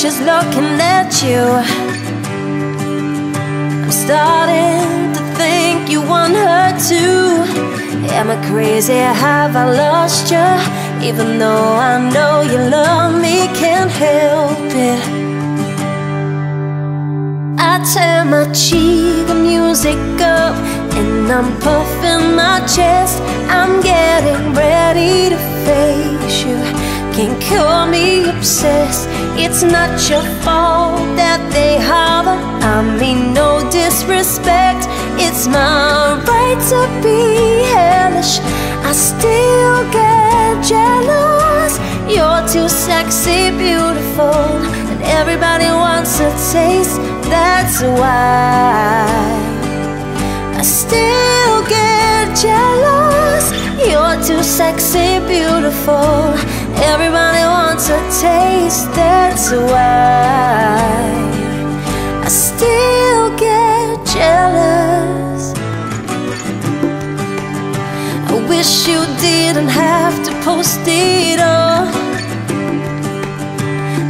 she's looking at you. I'm starting to think you want her too. Am I crazy? Have I lost you? Even though I know you love me, can't help it. I turn my cheek, the music up, and I'm puffing my chest. I'm getting ready to face you. Can't call me obsessed. It's not your fault that they holler. I mean, no disrespect. It's my right to be hellish. I still get jealous. You're too sexy, beautiful, and everybody wants a taste. That's why I still get jealous. You're too sexy, beautiful. Everybody wants a taste. That's why I still get jealous. I wish you didn't have to post it all.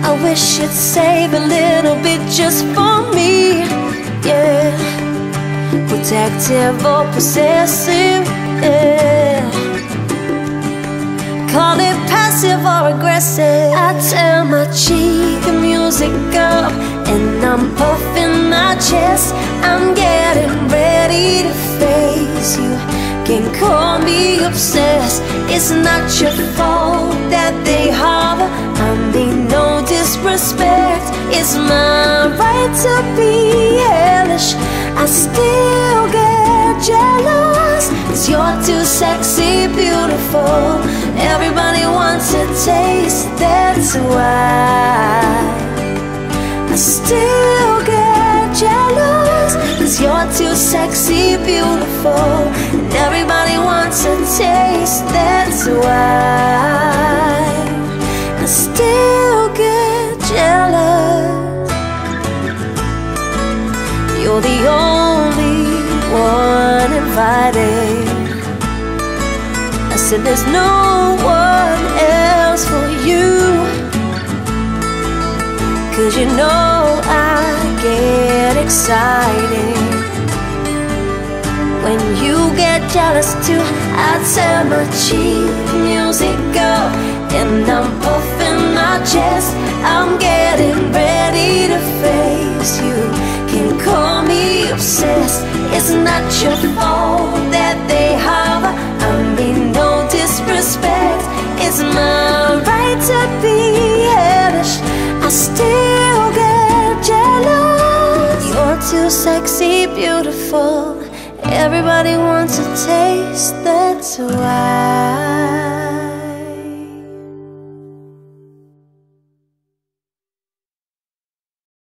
I wish you'd save a little bit just for me. Yeah, protective or possessive. Music up, and I'm puffing my chest. I'm getting ready to face you. Can't call me obsessed. It's not your fault that they holler. I mean, no disrespect. It's my right to be hellish. I still get jealous. Cause you're too sexy, beautiful. Everybody wants a taste. That's why I still get jealous. Cause you're too sexy, beautiful. And everybody wants a taste. That's why I still get jealous. You're the only one invited. I said, There's no one Cause you know I get excited when you get jealous too. I turn my cheek, music up, and I'm puffing my chest. I'm getting ready to face you. Can call me obsessed. It's not your fault that they holler. I mean, no disrespect. sexy, beautiful. Everybody wants a taste, that's why.